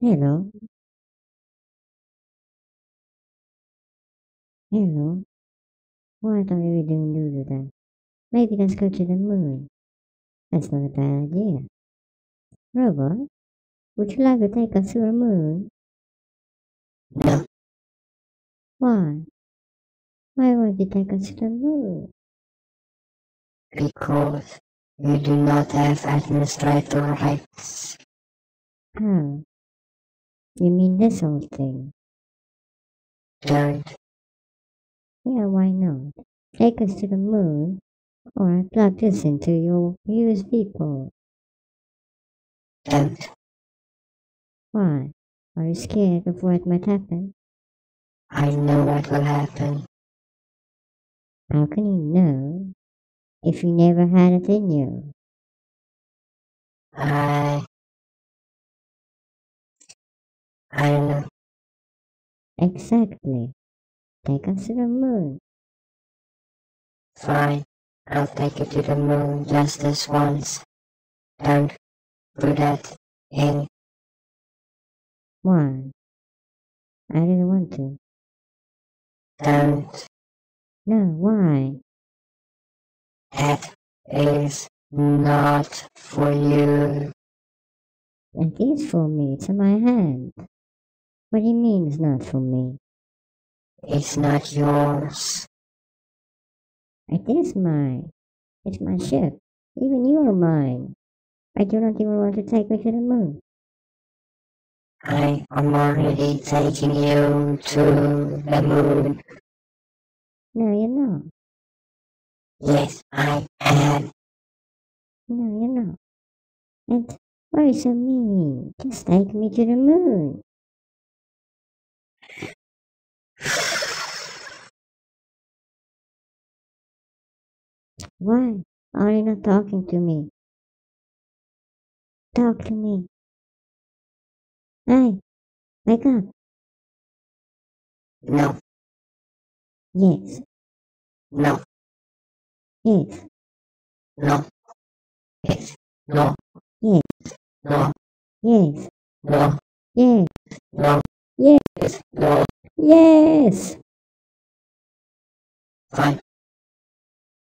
Hello. Hello. What are we doing do today? Maybe let's go to the moon. That's not a bad idea. Robot, would you like to take us to the moon? No, Why? Why won't you take us to the moon? because we do not have administrator rights. Oh. You mean this whole thing? Don't. Yeah, why not? Take us to the moon, or plug this into your USB port. Don't. Why? Are you scared of what might happen? I know what will happen. How can you know if you never had it in you? I. I. Exactly. Take us to the moon. Fine. I'll take you to the moon just this once. Don't put that in. Why? I didn't want to. Don't. No, why? That is not for you. And It is for me. It's in my hand. What do you mean it's not for me? It's not yours. It is mine. It's my ship. Even you are mine. I do not even want to take me to the moon. I am already taking you to the moon. No, you're not. Yes, I am. No, you're not. And why are you so mean? Just take me to the moon. Why are you not talking to me? Talk to me. Hey, wake up. No, Yes, no, yes, no. Yes, no, yes, no, yes, no, yes, no. Yes. No. yes. Fine.